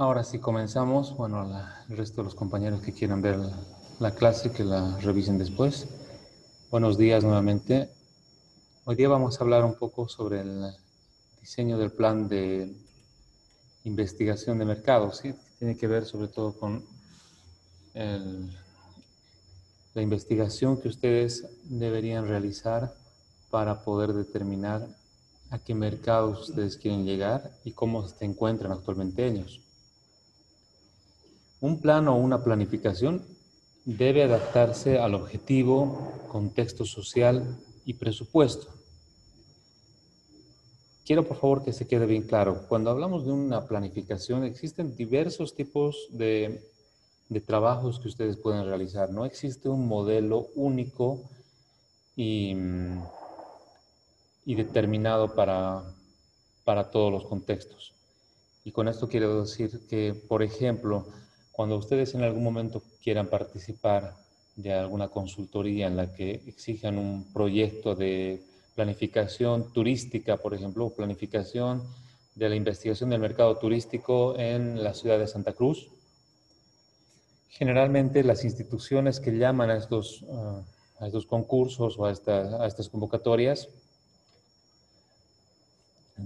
Ahora sí comenzamos. Bueno, la, el resto de los compañeros que quieran ver la, la, clase, que la revisen después. Buenos días nuevamente. Hoy día vamos a hablar un poco sobre el diseño del plan de investigación de mercado. ¿sí? Tiene que ver sobre todo con la investigación que ustedes deberían realizar para poder determinar a qué mercados ustedes quieren llegar y cómo se encuentran actualmente ellos. Un plan o una planificación debe adaptarse al objetivo, contexto social y presupuesto. Quiero por favor que se quede bien claro, cuando hablamos de una planificación existen diversos tipos de, trabajos que ustedes pueden realizar. No existe un modelo único y, determinado para todos los contextos. Y con esto quiero decir que, por ejemplo, cuando ustedes en algún momento quieran participar de alguna consultoría en la que exijan un proyecto de planificación turística, por ejemplo, planificación de la investigación del mercado turístico en la ciudad de Santa Cruz, generalmente las instituciones que llaman a estos, uh, a estos concursos o a, a estas convocatorias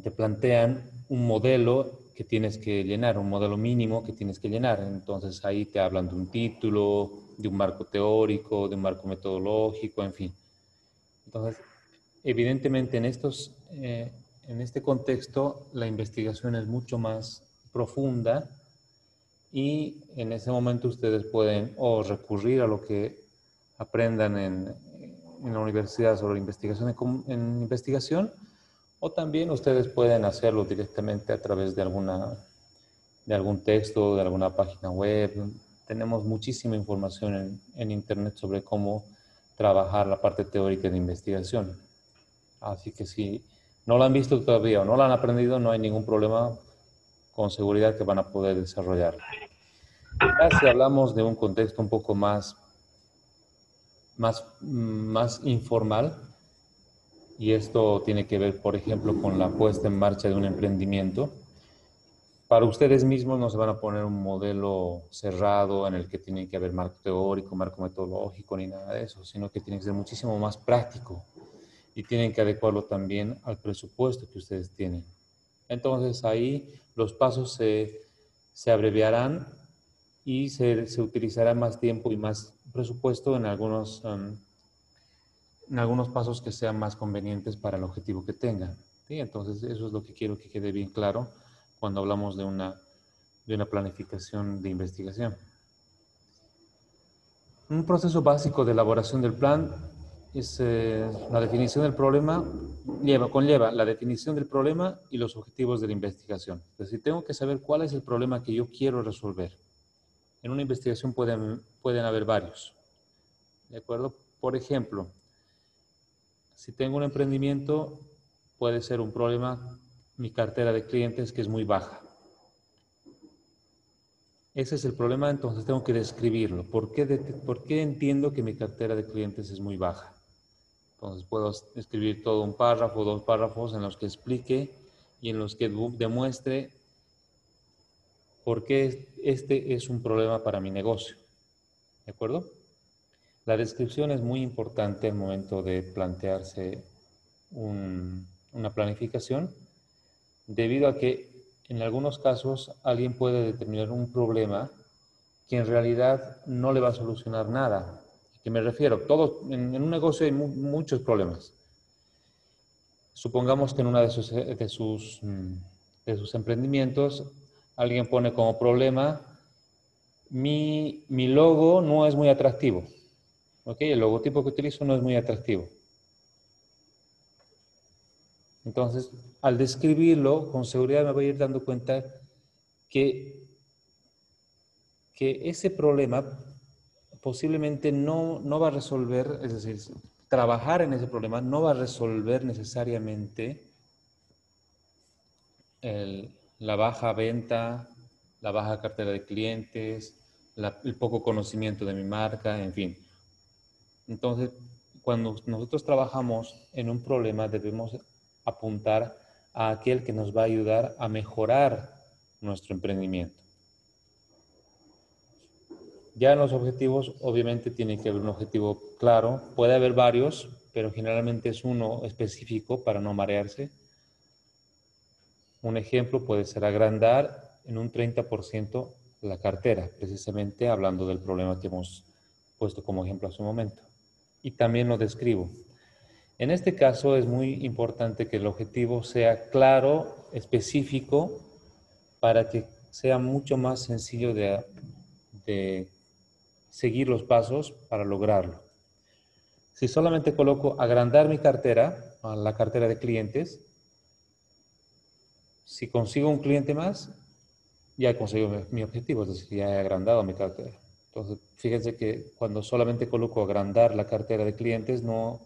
te plantean un modelo que tienes que llenar, un modelo mínimo que tienes que llenar. Entonces ahí te hablan de un título, de un marco teórico, de un marco metodológico, en fin. Entonces, evidentemente en, estos, eh, en este contexto la investigación es mucho más profunda y en ese momento ustedes pueden o recurrir a lo que aprendan en, en la universidad sobre investigación en, en investigación o también ustedes pueden hacerlo directamente a través de, alguna, de algún texto, de alguna página web. Tenemos muchísima información en, Internet sobre cómo trabajar la parte teórica de investigación. Así que si no la han visto todavía o no la han aprendido, no hay ningún problema, con seguridad que van a poder desarrollar. Ya si hablamos de un contexto un poco más, más, más informal, y esto tiene que ver, por ejemplo, con la puesta en marcha de un emprendimiento. Para ustedes mismos no se van a poner un modelo cerrado en el que tiene que haber marco teórico, marco metodológico, ni nada de eso, sino que tiene que ser muchísimo más práctico y tienen que adecuarlo también al presupuesto que ustedes tienen. Entonces ahí los pasos se, se abreviarán y se, se, utilizará más tiempo y más presupuesto en algunos um, algunos pasos que sean más convenientes para el objetivo que tengan. ¿sí? Entonces, eso es lo que quiero que quede bien claro cuando hablamos de una, de una planificación de investigación. Un proceso básico de elaboración del plan es eh, la definición del problema, lleva, conlleva la definición del problema y los objetivos de la investigación. Es decir, tengo que saber cuál es el problema que yo quiero resolver. En una investigación pueden, pueden haber varios. ¿De acuerdo? Por ejemplo, si tengo un emprendimiento, puede ser un problema mi cartera de clientes que es muy baja. Ese es el problema, entonces tengo que describirlo. ¿Por qué, ¿Por qué entiendo que mi cartera de clientes es muy baja? Entonces puedo escribir todo un párrafo, dos párrafos en los que explique y en los que demuestre por qué este es un problema para mi negocio. ¿De acuerdo? La descripción es muy importante al momento de plantearse un, una planificación, debido a que en algunos casos alguien puede determinar un problema que en realidad no le va a solucionar nada. ¿A qué me refiero? Todo, en, en un negocio hay mu muchos problemas. Supongamos que en uno de sus, de, sus, emprendimientos alguien pone como problema mi logo no es muy atractivo. ¿Ok? El logotipo que utilizo no es muy atractivo. Entonces, al describirlo, con seguridad me voy a ir dando cuenta que, que ese problema posiblemente no, no va a resolver, es decir, trabajar en ese problema no va a resolver necesariamente la baja venta, la baja cartera de clientes, el poco conocimiento de mi marca, en fin. Entonces, cuando nosotros trabajamos en un problema, debemos apuntar a aquel que nos va a ayudar a mejorar nuestro emprendimiento. Ya en los objetivos, obviamente, tiene que haber un objetivo claro. Puede haber varios, pero generalmente es uno específico para no marearse. Un ejemplo puede ser agrandar en un 30% la cartera, precisamente hablando del problema que hemos puesto como ejemplo hace un momento. Y también lo describo. En este caso es muy importante que el objetivo sea claro, específico, para que sea mucho más sencillo de, seguir los pasos para lograrlo. Si solamente coloco agrandar mi cartera, la cartera de clientes, si consigo un cliente más, ya he conseguido mi objetivo, es decir, ya he agrandado mi cartera. Entonces, fíjense que cuando solamente coloco agrandar la cartera de clientes, no,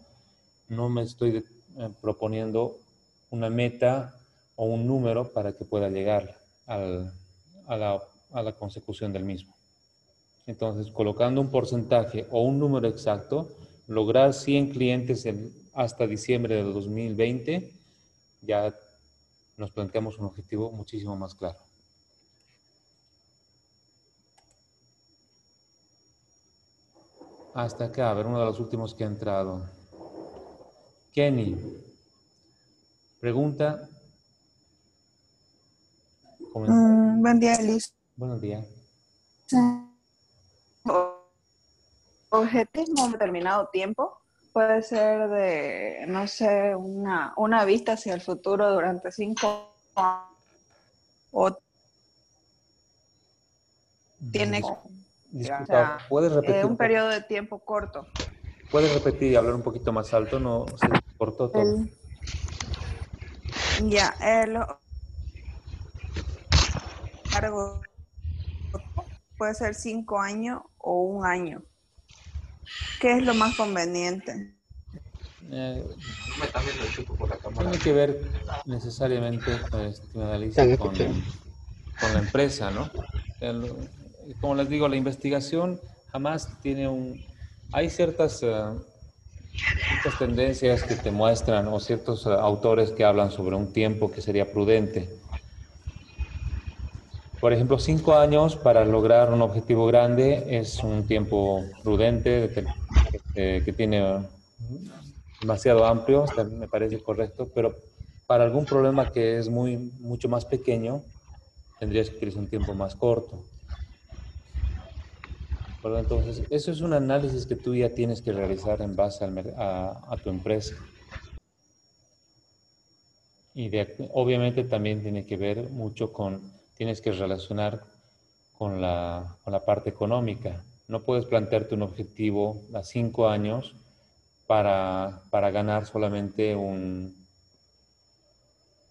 no me estoy eh, proponiendo una meta o un número para que pueda llegar a, la, consecución del mismo. Entonces, colocando un porcentaje o un número exacto, lograr 100 clientes en, hasta diciembre del 2020, ya nos planteamos un objetivo muchísimo más claro. Hasta acá, a ver, uno de los últimos que ha entrado. Kenny. Pregunta. Mm, buen día, Liz. Buenos días. Objetivo en determinado tiempo puede ser de, no sé, una, una vista hacia el futuro durante cinco años o tiene Disculpa, ¿puedes repetir? Eh, un periodo de tiempo corto. ¿Puedes repetir y hablar un poquito más alto? No se cortó todo. El- ya, el largo puede ser cinco años o un año. ¿Qué es lo más conveniente? Eh, Me estás viendo el chupo por la cámara. tiene que ver necesariamente, pues, estimada Alicia, Están con, la empresa, ¿no? El- como les digo, la investigación jamás tiene un... Hay ciertas, eh, ciertas tendencias que te muestran o ciertos eh, autores que hablan sobre un tiempo que sería prudente. Por ejemplo, cinco años para lograr un objetivo grande es un tiempo prudente que, que- tiene demasiado amplio, me parece correcto, pero para algún problema que es muy, mucho más pequeño, tendrías que utilizar un tiempo más corto. Entonces, eso es un análisis que tú ya tienes que realizar en base al a, tu empresa. Y de- obviamente también tiene que ver mucho con, tienes que relacionar con la, parte económica. No puedes plantearte un objetivo a cinco años para, ganar solamente un,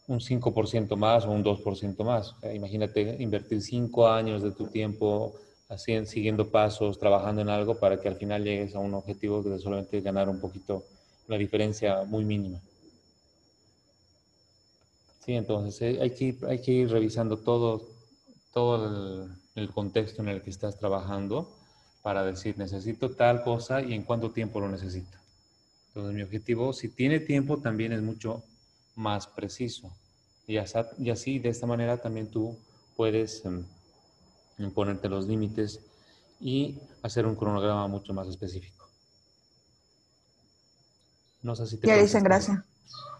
un 5% más o un 2% más. Imagínate invertir cinco años de tu tiempo así, siguiendo pasos, trabajando en algo para que al final llegues a un objetivo de solamente ganar un poquito, una diferencia muy mínima. Sí, entonces eh, hay, que ir, hay que ir revisando todo, todo el, contexto en el que estás trabajando para decir, necesito tal cosa y en cuánto tiempo lo necesito. Entonces mi objetivo, si tiene tiempo, también es mucho más preciso. Y, así, de esta manera, también tú puedes em, ponerte los límites y hacer un cronograma mucho más específico. No sé si te Ya dicen gracias.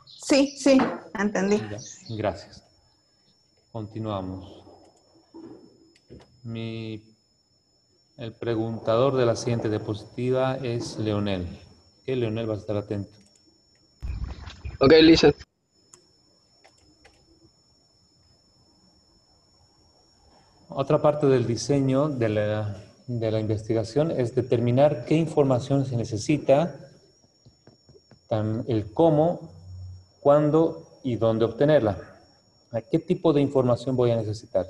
Sí, sí, entendí. Ya, Gracias. Continuamos. Mi, el preguntador de la siguiente diapositiva es Leonel. ¿Qué, Leonel? Vas a estar atento. Ok, Lisa. Otra parte del diseño de la, de la investigación es determinar qué información se necesita, el cómo, cuándo y dónde obtenerla. ¿A qué tipo de información voy a necesitar?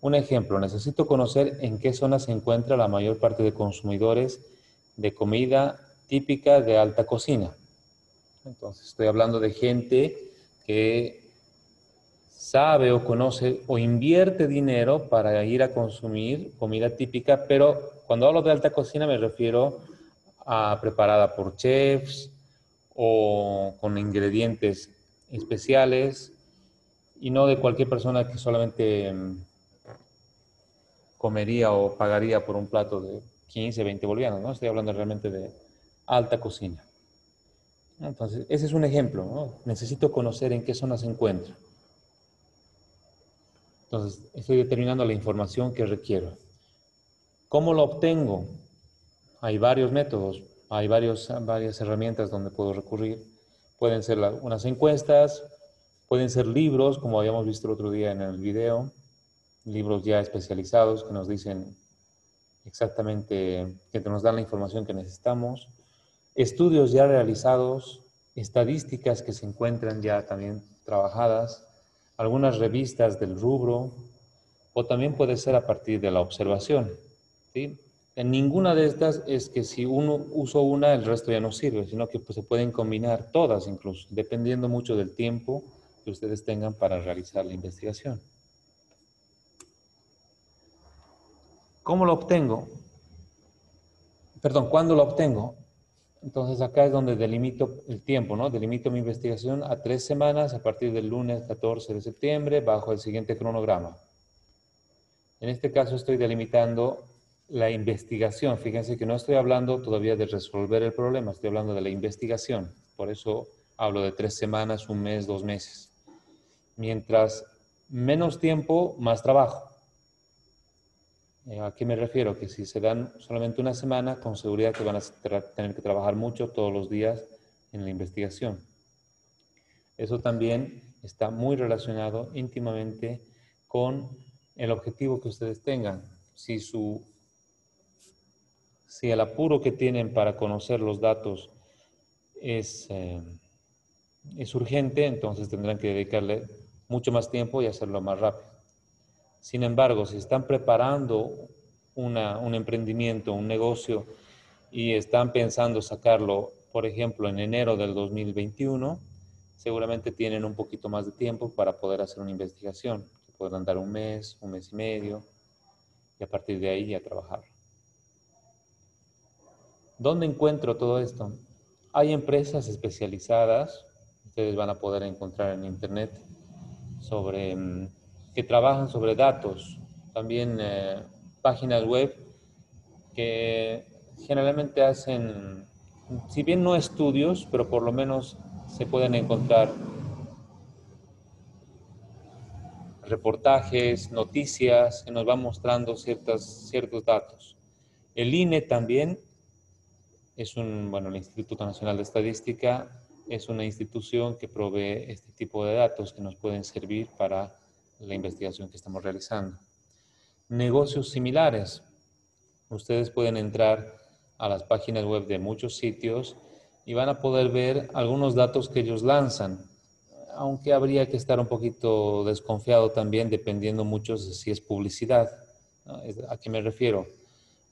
Un ejemplo, necesito conocer en qué zona se encuentra la mayor parte de consumidores de comida típica de alta cocina. Entonces, estoy hablando de gente que sabe o conoce o invierte dinero para ir a consumir comida típica, pero cuando hablo de alta cocina me refiero a preparada por chefs o con ingredientes especiales y no de cualquier persona que solamente mm, comería o pagaría por un plato de 15, 20 bolivianos, ¿no? Estoy hablando realmente de alta cocina. Entonces, ese es un ejemplo. Necesito conocer en qué zona se encuentra. Entonces, estoy determinando la información que requiero. ¿Cómo lo obtengo? Hay varios métodos, hay varios, varias herramientas donde puedo recurrir. Pueden ser unas encuestas, pueden ser libros, como habíamos visto el otro día en el video, libros ya especializados que nos dicen exactamente, que nos dan la información que necesitamos, estudios ya realizados, estadísticas que se encuentran ya también trabajadas, algunas revistas del rubro, o también puede ser a partir de la observación. ¿sí? En ninguna de estas es que si uno usa una, el resto ya no sirve, sino que pues, se pueden combinar todas incluso, dependiendo mucho del tiempo que ustedes tengan para realizar la investigación. ¿Cómo lo obtengo? Perdón, ¿cuándo lo obtengo? Entonces acá es donde delimito el tiempo, ¿no? Delimito mi investigación a tres semanas a partir del lunes 14 de septiembre bajo el siguiente cronograma. En este caso estoy delimitando la investigación. Fíjense que no estoy hablando todavía de resolver el problema, estoy hablando de la investigación. Por eso hablo de tres semanas, un mes, dos meses. Mientras menos tiempo, más trabajo. Eh, ¿A qué me refiero? Que si se dan solamente una semana, con seguridad que van a tener que trabajar mucho todos los días en la investigación. Eso también está muy relacionado íntimamente con el objetivo que ustedes tengan. Si, su, si el apuro que tienen para conocer los datos es, eh, es urgente, entonces tendrán que dedicarle mucho más tiempo y hacerlo más rápido. Sin embargo, si están preparando un emprendimiento, un negocio y están pensando sacarlo, por ejemplo, en enero del 2021, seguramente tienen un poquito más de tiempo para poder hacer una investigación, que podrán dar un mes, un mes y medio, y a partir de ahí ya trabajar. ¿Dónde encuentro todo esto? Hay empresas especializadas, ustedes van a poder encontrar en internet sobre mm, que trabajan sobre datos, también eh, páginas web que generalmente hacen, si bien no estudios, pero por lo menos se pueden encontrar reportajes, noticias que nos van mostrando ciertas, ciertos datos. El INE también es un, bueno, el Instituto Nacional de Estadística es una institución que provee este tipo de datos que nos pueden servir para la investigación que estamos realizando. Negocios similares. Ustedes pueden entrar a las páginas web de muchos sitios y van a poder ver algunos datos que ellos lanzan, aunque habría que estar un poquito desconfiado también dependiendo mucho de si es publicidad. ¿A qué me refiero?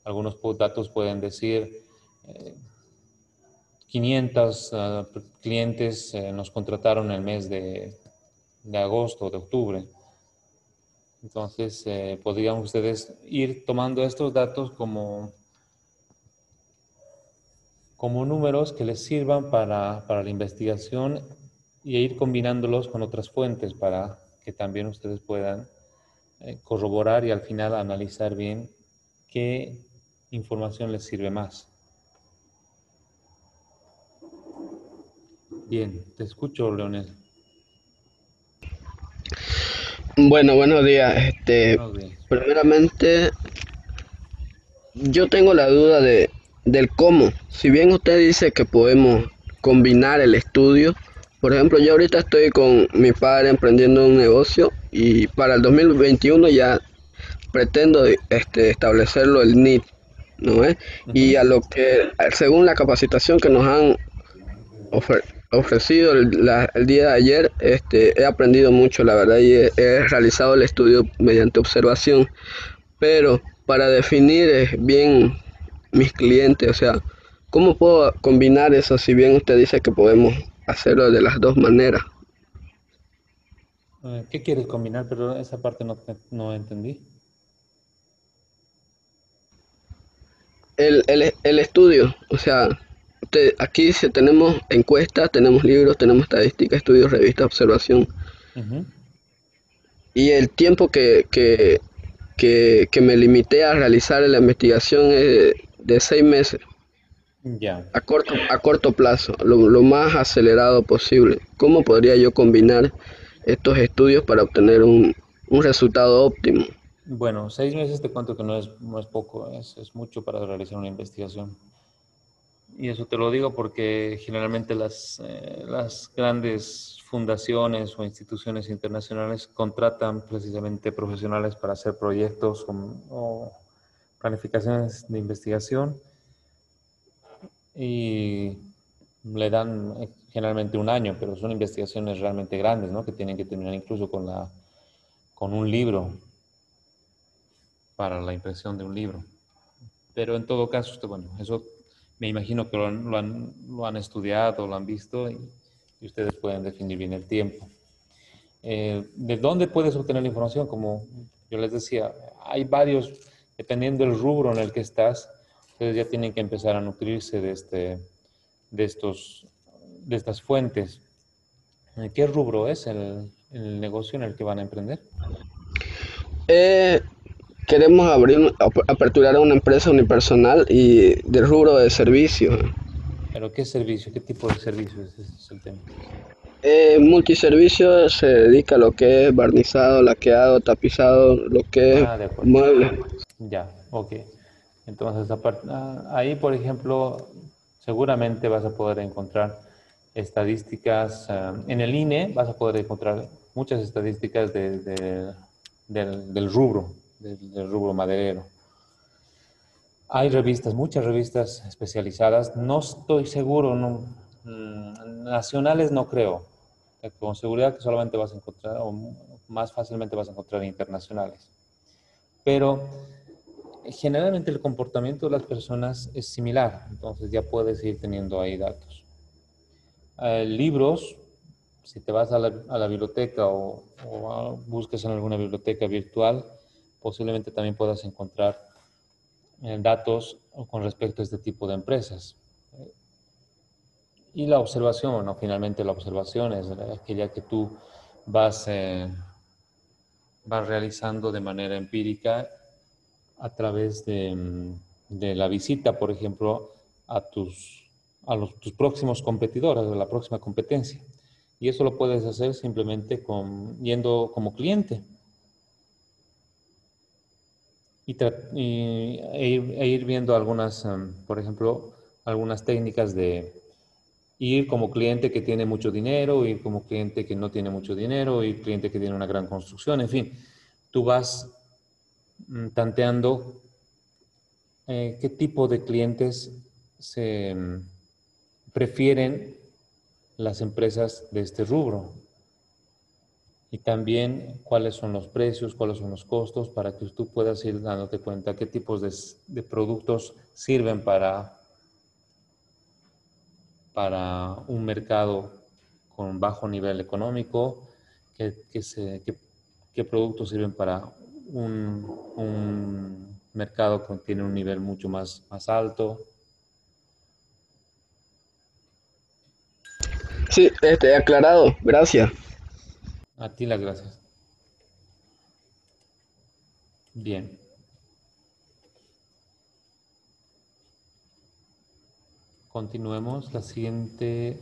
Algunos datos pueden decir 500 eh, ah, clientes eh, nos contrataron el mes de, de agosto o de octubre entonces, eh, podrían ustedes ir tomando estos datos como, como números que les sirvan para, la investigación y ir combinándolos con otras fuentes para que también ustedes puedan eh, corroborar y al final analizar bien qué información les sirve más. Bien, te escucho, Leonel. Bueno, buenos días. Este, primeramente, yo tengo la duda de, del cómo. Si bien usted dice que podemos combinar el estudio, por ejemplo, yo ahorita estoy con mi padre emprendiendo un negocio y para el 2021 ya pretendo este, establecerlo el NIT, ¿no es? Y a lo que, según la capacitación que nos han ofrecido, ofrecido el, día de ayer, este, he aprendido mucho, la verdad, y he, realizado el estudio mediante observación, pero para definir bien mis clientes, o sea, ¿cómo puedo combinar eso si bien usted dice que podemos hacerlo de las dos maneras? Eh, ¿Qué quieres combinar? Pero esa parte no, no entendí. El, el, el estudio, o sea, aquí si tenemos encuestas, tenemos libros, tenemos estadísticas, estudios, revistas, observación. Y el tiempo que, que, me limité a realizar la investigación de seis meses. Ya. A corto, a corto plazo, lo, más acelerado posible. ¿Cómo podría yo combinar estos estudios para obtener un, resultado óptimo? Bueno, seis meses te cuento que no es, no es poco, es, es mucho para realizar una investigación. Y eso te lo digo porque generalmente las, eh, las grandes fundaciones o instituciones internacionales contratan precisamente profesionales para hacer proyectos o, planificaciones de investigación y le dan eh, generalmente un año, pero son investigaciones realmente grandes, ¿no? Que tienen que terminar incluso con, la, con un libro para la impresión de un libro. Pero en todo caso, bueno, eso me imagino que lo han, lo han, lo han estudiado, lo han visto y, ustedes pueden definir bien el tiempo. Eh, ¿De dónde puedes obtener la información? Como yo les decía, hay varios, dependiendo del rubro en el que estás, ustedes ya tienen que empezar a nutrirse de, este, de, estos, de estas fuentes. ¿Qué rubro es el, el negocio en el que van a emprender? Eh, queremos abrir, aperturar una empresa unipersonal y del rubro de servicio. ¿Pero qué servicio? ¿Qué tipo de servicio es, es el tema? Eh, multiservicio se dedica a lo que es barnizado, laqueado, tapizado, lo que es ah, mueble. Ya, ok. Entonces, ah, ahí, por ejemplo, seguramente vas a poder encontrar estadísticas. Ah, en el INE vas a poder encontrar muchas estadísticas de, del, del rubro, del, rubro maderero. Hay revistas, muchas revistas especializadas. No estoy seguro, mm, nacionales no creo. Con seguridad que solamente vas a encontrar, o más fácilmente vas a encontrar internacionales. Pero generalmente el comportamiento de las personas es similar, entonces ya puedes ir teniendo ahí datos. Eh, libros, si te vas a la, biblioteca o, o buscas en alguna biblioteca virtual, posiblemente también puedas encontrar eh, datos con respecto a este tipo de empresas. Y la observación, ¿no? finalmente la observación es aquella que tú vas, eh, vas realizando de manera empírica a través de, de la visita, por ejemplo, a tus, a tus próximos competidores, de la próxima competencia. Y eso lo puedes hacer simplemente con, yendo como cliente y, e, ir, viendo algunas, em, por ejemplo, algunas técnicas de ir como cliente que tiene mucho dinero, ir como cliente que no tiene mucho dinero, ir cliente que tiene una gran construcción, en fin, tú vas mm, tanteando eh, qué tipo de clientes se em, prefieren las empresas de este rubro y también cuáles son los precios, cuáles son los costos para que tú puedas ir dándote cuenta qué tipos de, productos sirven para, para un mercado con bajo nivel económico, qué, qué, productos sirven para un, un, mercado que tiene un nivel mucho más, más alto. Sí, este, aclarado, gracias. A ti las gracias. Bien. Continuemos. La siguiente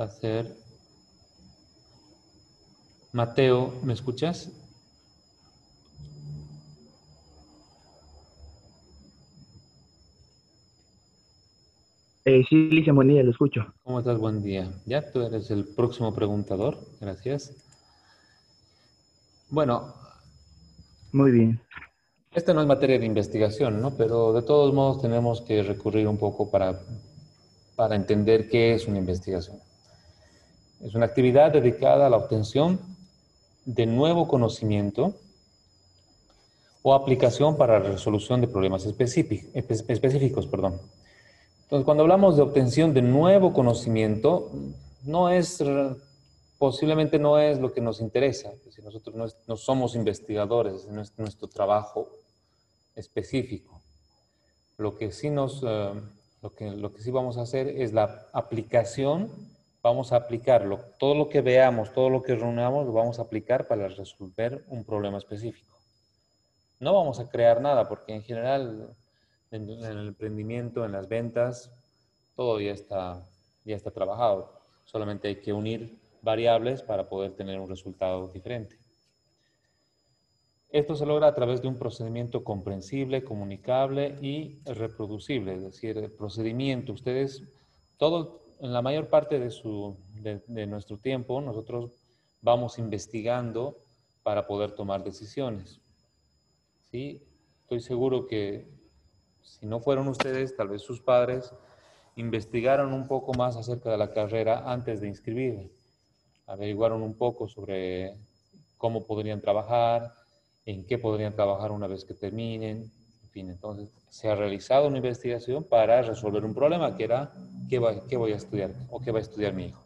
va a ser Mateo, ¿me escuchas? Eh, sí, Licia, buen día, lo escucho. ¿Cómo estás? Buen día. Ya tú eres el próximo preguntador. Gracias. Bueno. Muy bien. Esta no es materia de investigación, ¿no? Pero de todos modos tenemos que recurrir un poco para, para entender qué es una investigación. Es una actividad dedicada a la obtención de nuevo conocimiento o aplicación para la resolución de problemas específicos, específicos perdón. Entonces, cuando hablamos de obtención de nuevo conocimiento, no es, posiblemente no es lo que nos interesa. Si nosotros no, somos investigadores, no es nuestro trabajo específico. Lo que sí nos, eh, lo que, lo que sí vamos a hacer es la aplicación vamos a aplicarlo. Todo lo que veamos, todo lo que reunamos, lo vamos a aplicar para resolver un problema específico. No vamos a crear nada, porque en general en, el emprendimiento, en las ventas, todo ya está, ya está trabajado. Solamente hay que unir variables para poder tener un resultado diferente. Esto se logra a través de un procedimiento comprensible, comunicable y reproducible, es decir, el procedimiento. Ustedes, todo, en la mayor parte de, su, de, nuestro tiempo, nosotros vamos investigando para poder tomar decisiones. ¿Sí? Estoy seguro que si no fueron ustedes, tal vez sus padres, investigaron un poco más acerca de la carrera antes de inscribir. Averiguaron un poco sobre cómo podrían trabajar, en qué podrían trabajar una vez que terminen. En fin, entonces se ha realizado una investigación para resolver un problema que era qué, voy a estudiar o qué va a estudiar mi hijo.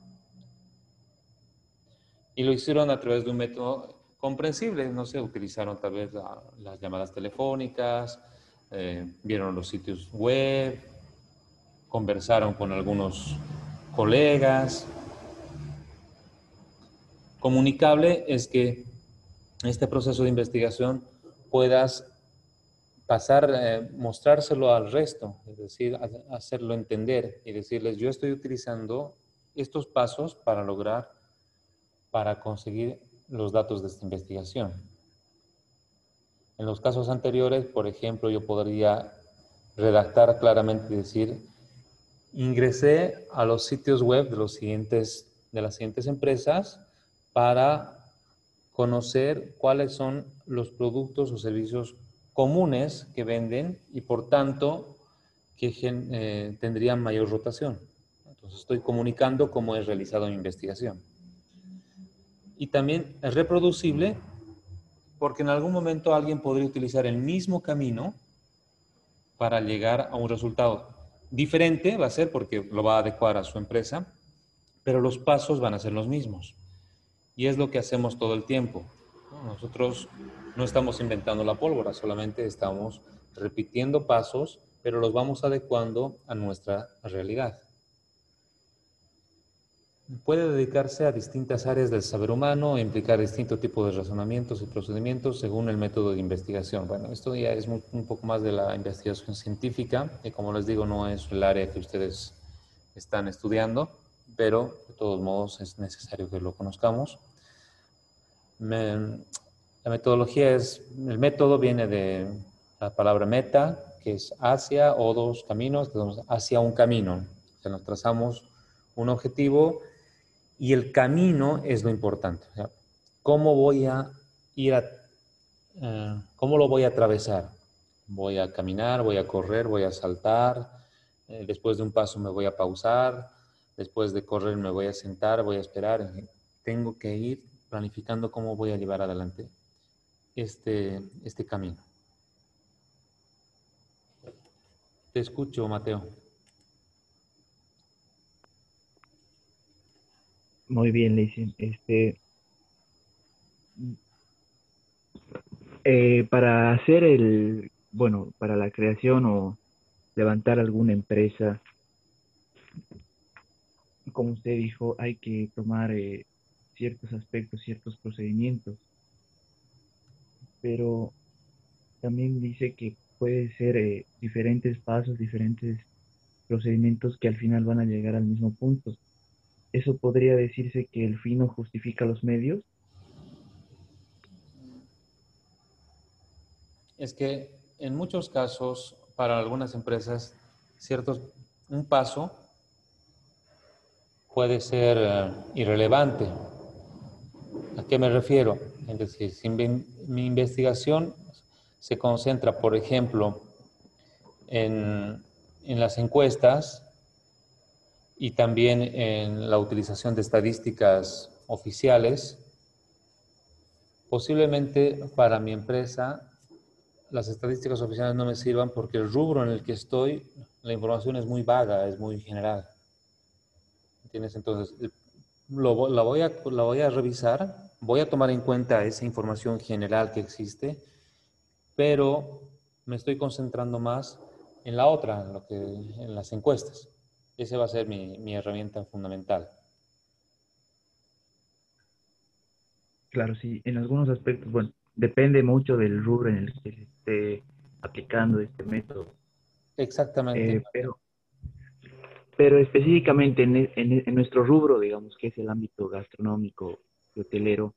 Y lo hicieron a través de un método comprensible, no sé, utilizaron tal vez las llamadas telefónicas, eh, vieron los sitios web, conversaron con algunos colegas. Comunicable es que este proceso de investigación puedas pasar, eh, mostrárselo al resto, es decir, hacerlo entender y decirles, yo estoy utilizando estos pasos para lograr, para conseguir los datos de esta investigación. En los casos anteriores, por ejemplo, yo podría redactar claramente y decir, ingresé a los sitios web de, las siguientes empresas para conocer cuáles son los productos o servicios comunes que venden y por tanto que eh, tendrían mayor rotación. Entonces estoy comunicando cómo he realizado mi investigación. Y también es reproducible porque en algún momento alguien podría utilizar el mismo camino para llegar a un resultado diferente, va a ser porque lo va a adecuar a su empresa, pero los pasos van a ser los mismos. Y es lo que hacemos todo el tiempo. Nosotros no estamos inventando la pólvora, solamente estamos repitiendo pasos, pero los vamos adecuando a nuestra realidad. Puede dedicarse a distintas áreas del saber humano e implicar distintos tipos de razonamientos y procedimientos según el método de investigación. Bueno, esto ya es un poco más de la investigación científica, y como les digo, no es el área que ustedes están estudiando, pero de todos modos es necesario que lo conozcamos la metodología es, el método viene de la palabra meta, que es hacia o dos caminos, hacia un camino. Nos trazamos un objetivo y el camino es lo importante. ¿Cómo voy a ir a, eh, cómo lo voy a atravesar? Voy a caminar, voy a correr, voy a saltar, eh, después de un paso me voy a pausar, después de correr me voy a sentar, voy a esperar. Tengo que ir planificando cómo voy a llevar adelante este, este camino. Te escucho, Mateo. Muy bien, Lizzie. Este, eh, para hacer el, bueno, para la creación o levantar alguna empresa, como usted dijo, hay que tomar eh, ciertos aspectos, ciertos procedimientos. Pero también dice que puede ser eh, diferentes pasos, diferentes procedimientos que al final van a llegar al mismo punto. ¿Eso podría decirse que el fin no justifica los medios? Es que en muchos casos, para algunas empresas, ciertos, un paso puede ser eh, irrelevante ¿A qué me refiero? Es decir, si mi investigación se concentra, por ejemplo, en, en las encuestas y también en la utilización de estadísticas oficiales, posiblemente para mi empresa las estadísticas oficiales no me sirvan porque el rubro en el que estoy, la información es muy vaga, es muy general. ¿Entiendes? Entonces, lo, la, voy a, la voy a revisar, voy a tomar en cuenta esa información general que existe, pero me estoy concentrando más en la otra, en, lo que, en las encuestas. Esa va a ser mi, herramienta fundamental. Claro, sí, en algunos aspectos, bueno, depende mucho del rubro en el que se esté aplicando este método. Exactamente. Eh, pero, pero específicamente en, nuestro rubro, digamos, que es el ámbito gastronómico y hotelero,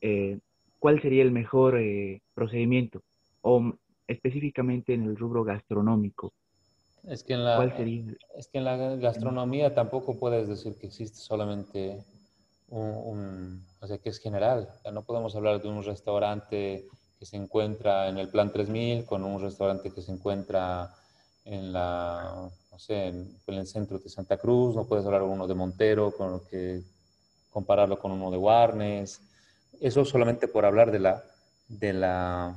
eh, ¿cuál sería el mejor eh, procedimiento? O específicamente en el rubro gastronómico, es que en la, Es que en la gastronomía tampoco puedes decir que existe solamente un, o sea, que es general. no podemos hablar de un restaurante que se encuentra en el Plan 3000 con un restaurante que se encuentra en la, no sé, en, el centro de Santa Cruz. No puedes hablar de uno de Montero, con que compararlo con uno de Warnes. Eso solamente por hablar de la, de la,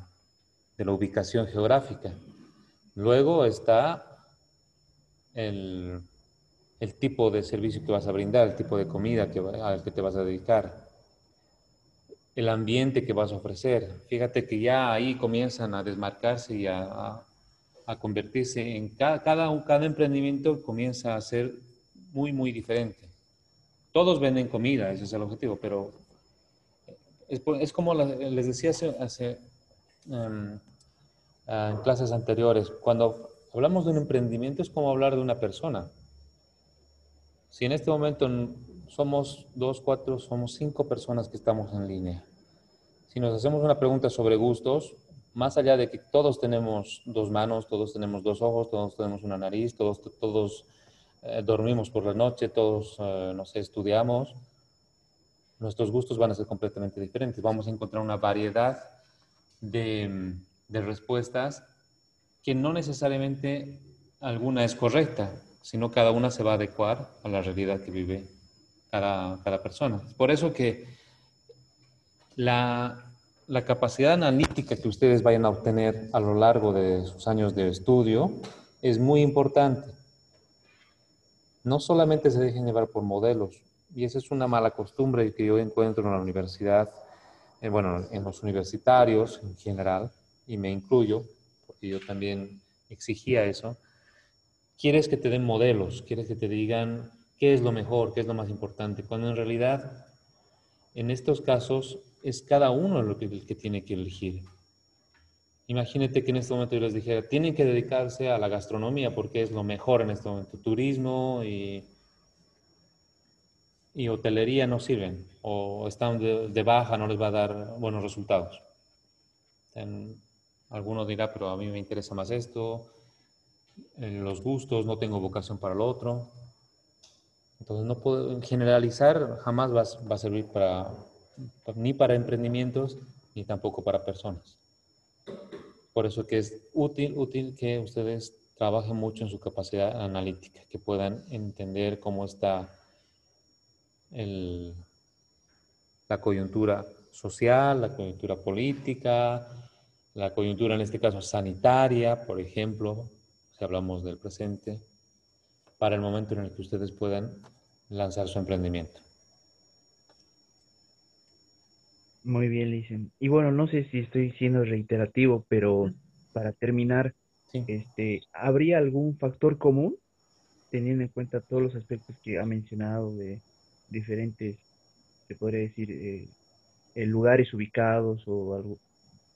de la ubicación geográfica. Luego está el, el tipo de servicio que vas a brindar, el tipo de comida que, al que te vas a dedicar, el ambiente que vas a ofrecer. Fíjate que ya ahí comienzan a desmarcarse y a, a, convertirse en cada, cada, cada, emprendimiento comienza a ser muy, muy diferente. Todos venden comida, ese es el objetivo, pero es, es como les decía hace, hace em, en clases anteriores, cuando hablamos de un emprendimiento es como hablar de una persona. Si en este momento somos dos, cuatro, somos cinco personas que estamos en línea. Si nos hacemos una pregunta sobre gustos, más allá de que todos tenemos dos manos, todos tenemos dos ojos, todos tenemos una nariz, todos, todos eh, dormimos por la noche, todos, eh, no sé, estudiamos, nuestros gustos van a ser completamente diferentes. Vamos a encontrar una variedad de, de respuestas que no necesariamente alguna es correcta sino cada una se va a adecuar a la realidad que vive cada, persona. Por eso que la, la capacidad analítica que ustedes vayan a obtener a lo largo de sus años de estudio es muy importante. No solamente se dejen llevar por modelos, y esa es una mala costumbre que yo encuentro en la universidad, eh, bueno, en los universitarios en general, y me incluyo, porque yo también exigía eso, quieres que te den modelos, quieres que te digan qué es lo mejor, qué es lo más importante, cuando en realidad en estos casos es cada uno lo que, tiene que elegir. Imagínate que en este momento yo les dijera, tienen que dedicarse a la gastronomía porque es lo mejor en este momento. Turismo y, y hotelería no sirven o están de, baja, no les va a dar buenos resultados. Alguno dirá, pero a mí me interesa más esto, en los gustos, no tengo vocación para lo otro. Entonces, no puedo generalizar, jamás va, va a servir para, ni para emprendimientos, ni tampoco para personas. Por eso que es útil, útil que ustedes trabajen mucho en su capacidad analítica, que puedan entender cómo está el, la coyuntura social, la coyuntura política, la coyuntura en este caso sanitaria, por ejemplo, hablamos del presente, para el momento en el que ustedes puedan lanzar su emprendimiento. Muy bien, Licen. Y bueno, no sé si estoy siendo reiterativo, pero para terminar, este, ¿habría algún factor común, teniendo en cuenta todos los aspectos que ha mencionado de diferentes, se podría decir, eh, lugares ubicados o algo,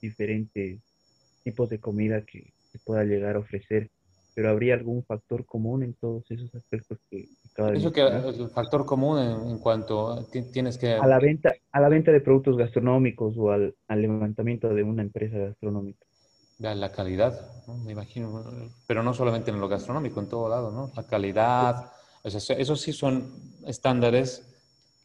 diferentes tipos de comida que se pueda llegar a ofrecer pero habría algún factor común en todos esos aspectos que acaba de Eso que el factor común en, cuanto tienes que a la venta a la venta de productos gastronómicos o al, levantamiento de una empresa gastronómica. La calidad, me imagino, pero no solamente en lo gastronómico, en todo lado, ¿no? La calidad, esos sí son estándares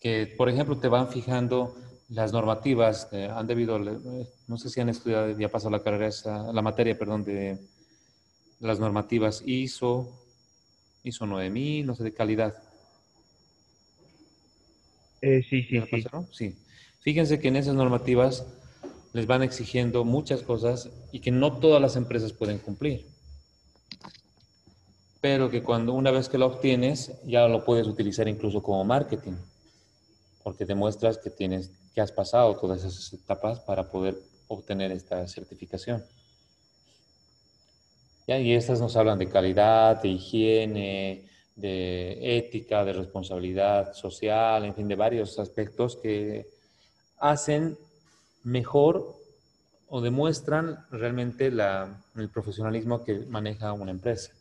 que, por ejemplo, te van fijando las normativas, eh, han debido, no sé si han estudiado, ya pasado la carrera, esa, la materia, perdón, de las normativas ISO, ISO 9000, no sé, de calidad. Eh, sí, sí, sí. sí. Fíjense que en esas normativas les van exigiendo muchas cosas y que no todas las empresas pueden cumplir. Pero que cuando una vez que lo obtienes, ya lo puedes utilizar incluso como marketing, porque demuestras que tienes, que has pasado todas esas etapas para poder obtener esta certificación. Y estas nos hablan de calidad, de higiene, de ética, de responsabilidad social, en fin, de varios aspectos que hacen mejor o demuestran realmente el profesionalismo que maneja una empresa.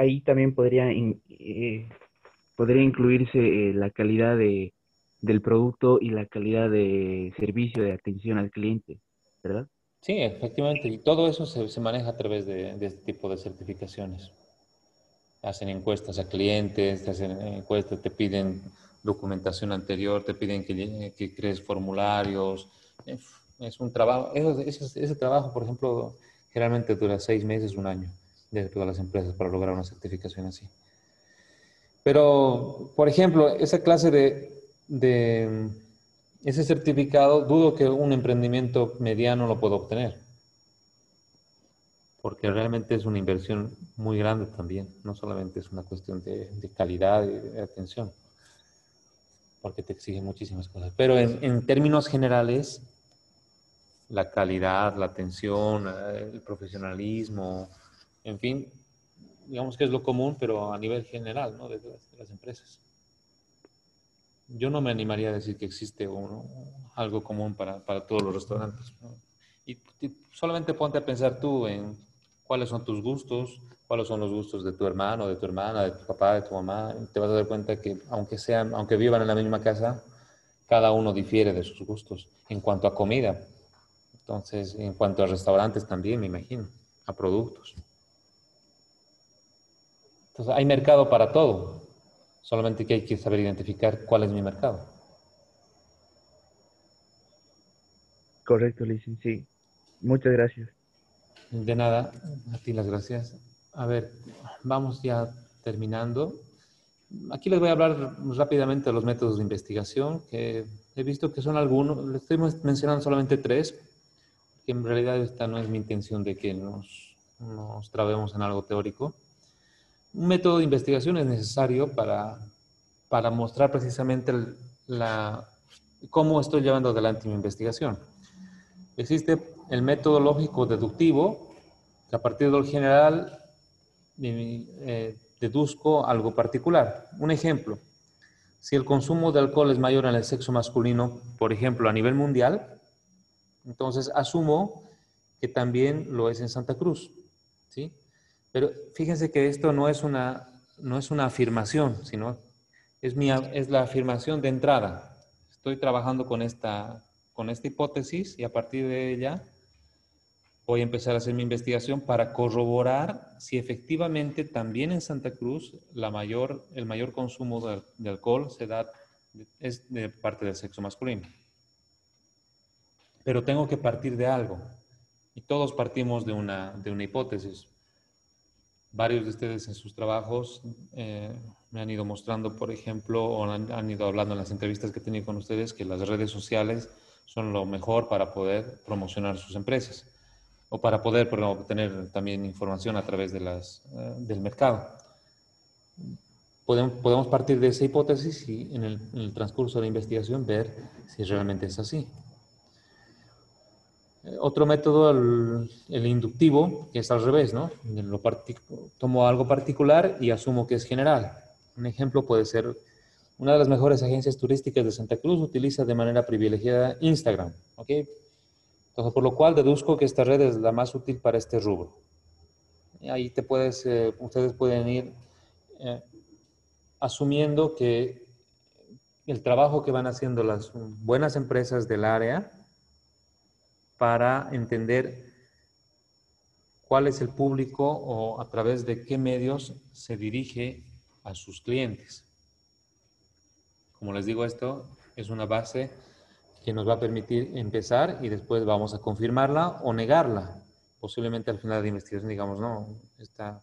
Ahí también podría, eh, podría incluirse eh, la calidad de, del producto y la calidad de servicio de atención al cliente, ¿verdad? Sí, efectivamente. Y todo eso se, maneja a través de, este tipo de certificaciones. Hacen encuestas a clientes, te hacen encuestas, te piden documentación anterior, te piden que, crees formularios. Es un trabajo, ese, trabajo, por ejemplo, generalmente dura seis meses, un año, de todas las empresas para lograr una certificación así. Pero, por ejemplo, esa clase de, de ese certificado, dudo que un emprendimiento mediano lo pueda obtener. Porque realmente es una inversión muy grande también. No solamente es una cuestión de, calidad y de atención. Porque te exige muchísimas cosas. Pero en, términos generales, la calidad, la atención, el profesionalismo, en fin, digamos que es lo común, pero a nivel general, ¿no? de las empresas yo no me animaría a decir que existe algo común para, para, todos los restaurantes. Y, solamente ponte a pensar tú en cuáles son tus gustos, cuáles son los gustos de tu hermano, de tu hermana, de tu papá, de tu mamá. te vas a dar cuenta que aunque, sean, aunque vivan en la misma casa, cada uno difiere de sus gustos en cuanto a comida. Entonces, en cuanto a restaurantes también, me imagino, a productos. Entonces, hay mercado para todo. Solamente que hay que saber identificar cuál es mi mercado. Correcto, Licen, sí. Muchas gracias. De nada, a ti las gracias. A ver, vamos ya terminando. Aquí les voy a hablar rápidamente de los métodos de investigación, que he visto que son algunos, les estoy mencionando solamente tres, que en realidad esta no es mi intención de que nos, nos trabemos en algo teórico. Un método de investigación es necesario para, para mostrar precisamente la, cómo estoy llevando adelante mi investigación. Existe el método lógico deductivo, que a partir del general eh, deduzco algo particular. Un ejemplo, si el consumo de alcohol es mayor en el sexo masculino, por ejemplo, a nivel mundial, entonces asumo que también lo es en Santa Cruz. ¿sí? Pero fíjense que esto no es una, no es una afirmación, sino es, mi, es la afirmación de entrada. Estoy trabajando con esta, con esta hipótesis y a partir de ella voy a empezar a hacer mi investigación para corroborar si efectivamente también en Santa Cruz la mayor, el mayor consumo de, alcohol se da, es de parte del sexo masculino. Pero tengo que partir de algo. Y todos partimos de una, de una hipótesis varios de ustedes en sus trabajos eh, me han ido mostrando, por ejemplo, o han, ido hablando en las entrevistas que he tenido con ustedes, que las redes sociales son lo mejor para poder promocionar sus empresas o para poder obtener también información a través de las, eh, del mercado. Podemos, podemos, partir de esa hipótesis y en el, en el transcurso de la investigación ver si realmente es así. Otro método, el, inductivo, que es al revés, ¿no? Lo tomo algo particular y asumo que es general. Un ejemplo puede ser, una de las mejores agencias turísticas de Santa Cruz utiliza de manera privilegiada Instagram, ¿ok? Entonces, por lo cual deduzco que esta red es la más útil para este rubro. Y ahí te puedes, eh, ustedes pueden ir eh, asumiendo que el trabajo que van haciendo las buenas empresas del área para entender cuál es el público o a través de qué medios se dirige a sus clientes. Como les digo, esto es una base que nos va a permitir empezar y después vamos a confirmarla o negarla. Posiblemente al final de la investigación digamos, no, esta,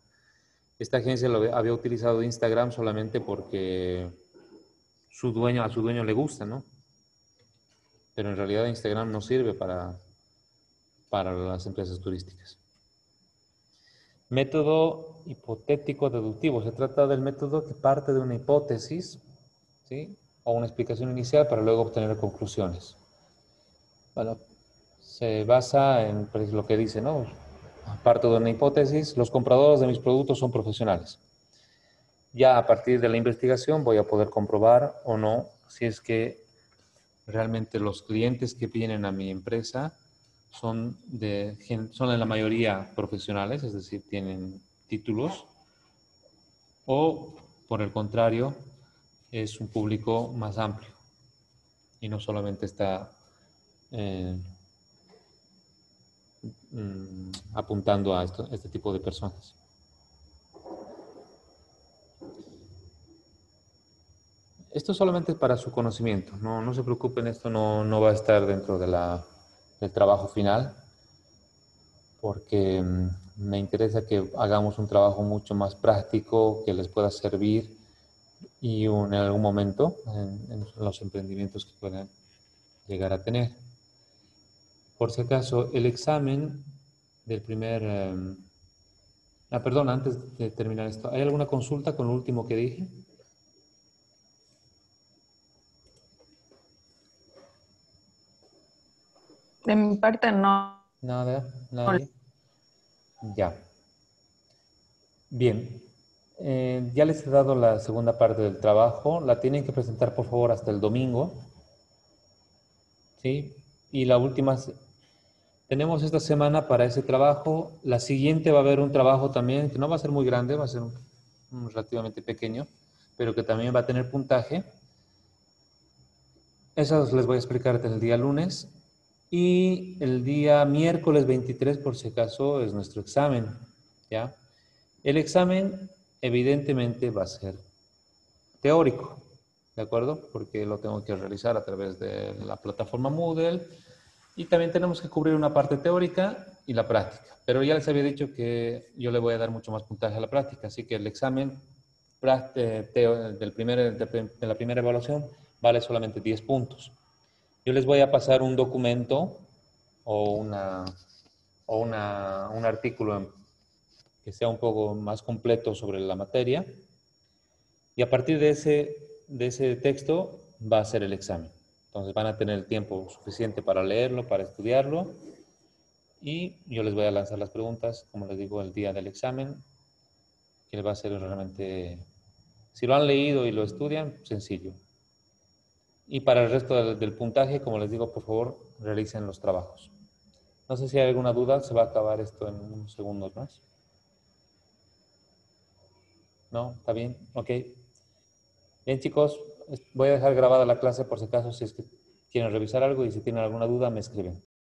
esta agencia lo había utilizado Instagram solamente porque su dueño, a su dueño le gusta, ¿no? Pero en realidad Instagram no sirve para, para las empresas turísticas. Método hipotético deductivo. Se trata del método que parte de una hipótesis ¿sí? o una explicación inicial para luego obtener conclusiones. Bueno, se basa en pues, lo que dice, ¿no? Parto de una hipótesis, los compradores de mis productos son profesionales. ya a partir de la investigación voy a poder comprobar o no si es que realmente los clientes que vienen a mi empresa son, son en la mayoría profesionales, es decir, tienen títulos, o por el contrario, es un público más amplio y no solamente está eh, mm, apuntando a este tipo de personas. Esto solamente es para su conocimiento, no, no se preocupen, esto no, no, va a estar dentro de la, del trabajo final, porque mm, me interesa que hagamos un trabajo mucho más práctico, que les pueda servir y en algún momento en, los emprendimientos que puedan llegar a tener. Por si acaso, el examen del primer... Em, ah, perdón, antes de terminar esto, ¿hay alguna consulta con lo último que dije? De mi parte, no. Nada, nada. Ya. Bien. Eh, ya les he dado la segunda parte del trabajo. La tienen que presentar, por favor, hasta el domingo. ¿Sí? Y la última, tenemos esta semana para ese trabajo. La siguiente va a haber un trabajo también que no va a ser muy grande, va a ser relativamente pequeño, pero que también va a tener puntaje. Eso les voy a explicar el día lunes. Y el día miércoles 23, por si acaso, es nuestro examen, ¿ya? El examen evidentemente va a ser teórico, ¿de acuerdo? Porque lo tengo que realizar a través de la plataforma Moodle y también tenemos que cubrir una parte teórica y la práctica. Pero ya les había dicho que yo le voy a dar mucho más puntaje a la práctica, así que el examen del primer, de la primera evaluación vale solamente 10 puntos. Yo les voy a pasar un documento o, una, o una, un artículo que sea un poco más completo sobre la materia y a partir de ese, de ese texto va a ser el examen. Entonces van a tener el tiempo suficiente para leerlo, para estudiarlo y yo les voy a lanzar las preguntas, como les digo, el día del examen, que les va a ser realmente, si lo han leído y lo estudian, sencillo. Y para el resto del, puntaje, como les digo, por favor, realicen los trabajos. No sé si hay alguna duda, se va a acabar esto en unos segundos más. ¿No? ¿Está bien? Ok. Bien, chicos, voy a dejar grabada la clase por si acaso, si es que quieren revisar algo y si tienen alguna duda, me escriben.